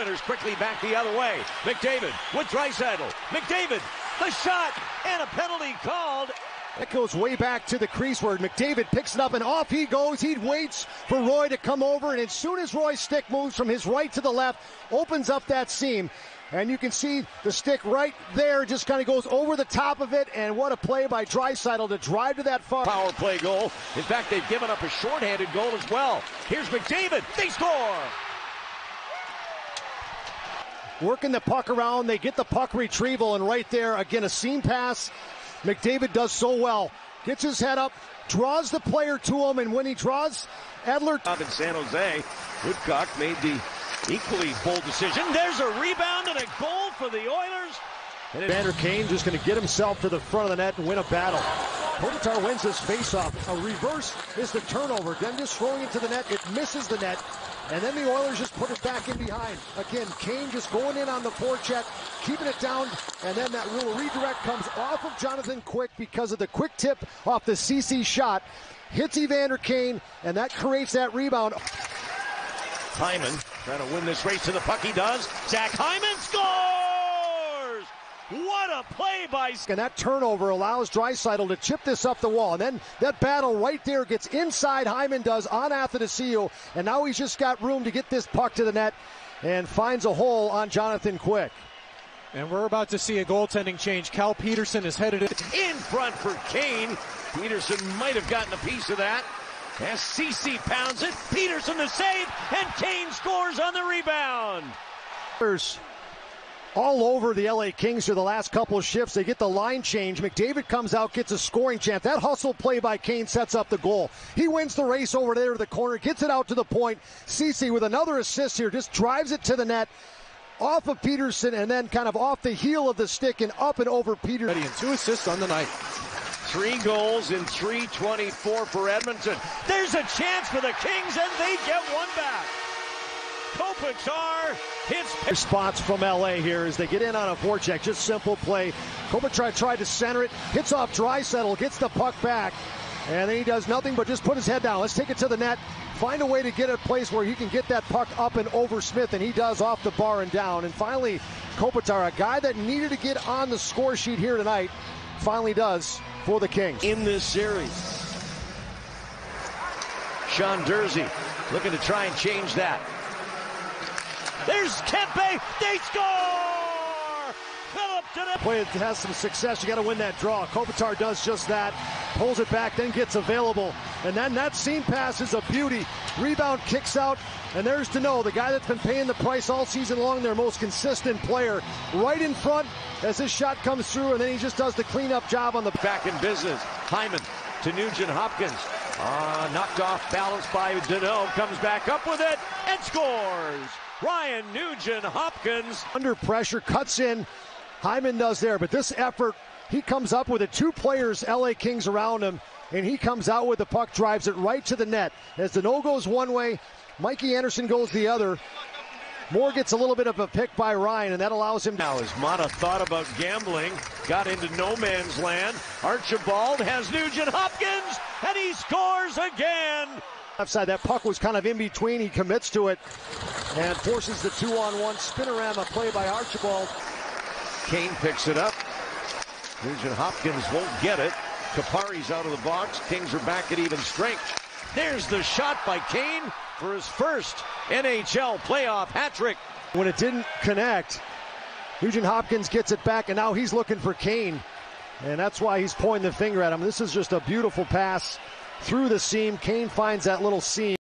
Quickly back the other way. McDavid with Draisaitl. McDavid, the shot, and a penalty called. That goes way back to the crease where McDavid picks it up and off he goes. He waits for Roy to come over, and as soon as Roy's stick moves from his right to the left, opens up that seam. And you can see the stick right there just kind of goes over the top of it. And what a play by Draisaitl to drive to that far. Power play goal. In fact, they've given up a shorthanded goal as well. Here's McDavid. They score. Working the puck around. They get the puck retrieval. And right there, again, a seam pass. McDavid does so well. Gets his head up, draws the player to him. And when he draws, Adler. Up in San Jose, Woodcock made the equally bold decision. There's a rebound and a goal for the Oilers. And Vander Kane just going to get himself to the front of the net and win a battle. Kopitar wins this faceoff. A reverse is the turnover. Then just throwing it to the net. It misses the net. And then the Oilers just put it back in behind. Again, Kane just going in on the forecheck, keeping it down, and then that little redirect comes off of Jonathan Quick because of the quick tip off the Ceci shot. Hits Evander Kane, and that creates that rebound. Hyman trying to win this race to the puck. He does. Zach Hyman scores! What a play by. And that turnover allows Draisaitl to chip this up the wall. And then that battle right there gets inside. Hyman does on Athanasiou. And now he's just got room to get this puck to the net and finds a hole on Jonathan Quick. And we're about to see a goaltending change. Cal Petersen is headed in front for Kane. Petersen might have gotten a piece of that. As Ceci pounds it, Petersen the save, and Kane scores on the rebound. All over the LA Kings for the last couple of shifts. They get the line change. McDavid comes out, gets a scoring chance. That hustle play by Kane sets up the goal. He wins the race over there to the corner, gets it out to the point. Ceci with another assist here, just drives it to the net off of Petersen and then kind of off the heel of the stick and up and over Petersen. And two assists on the night. Three goals in 324 for Edmonton. There's a chance for the Kings, and they get one back. Kopitar hits spots from LA here as they get in on a forecheck. Just simple play. Kopitar tried to center it, hits off Draisaitl, gets the puck back, and then he does nothing but just put his head down. Let's take it to the net. Find a way to get a place where he can get that puck up and over Smith, and he does off the bar and down. And finally, Kopitar, a guy that needed to get on the score sheet here tonight, finally does for the Kings. In this series, Sean Durzi looking to try and change that. There's Kempe. They score! Philip to the play has some success. You got to win that draw. Kopitar does just that. Pulls it back, then gets available. And then that seam pass is a beauty. Rebound kicks out. And there's Danault, the guy that's been paying the price all season long, their most consistent player, right in front as his shot comes through, and then he just does the cleanup job on the back in business. Hyman to Nugent Hopkins. Uh, knocked off balance by Danault, comes back up with it and scores. Ryan Nugent Hopkins under pressure cuts in. Hyman does there, but this effort, he comes up with it. Two players, LA Kings around him, and he comes out with the puck, drives it right to the net. As the no goes one way, Mikey Anderson goes the other. Moore gets a little bit of a pick by Ryan, and that allows him. Now, as Maatta thought about gambling, got into no man's land. Archibald has Nugent Hopkins, and he scores again. Left side, that puck was kind of in between. He commits to it and forces the two-on-one spinorama play by Archibald. Kane picks it up. Nugent Hopkins won't get it. Kupari's out of the box. Kings are back at even strength. There's the shot by Kane for his first NHL playoff hat trick. When it didn't connect, Nugent Hopkins gets it back, and now he's looking for Kane. And that's why he's pointing the finger at him. This is just a beautiful pass through the seam. Kane finds that little seam.